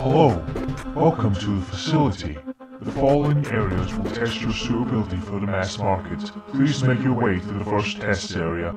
Hello, welcome to the facility. The following areas will test your suitability for the mass market. Please make your way to the first test area.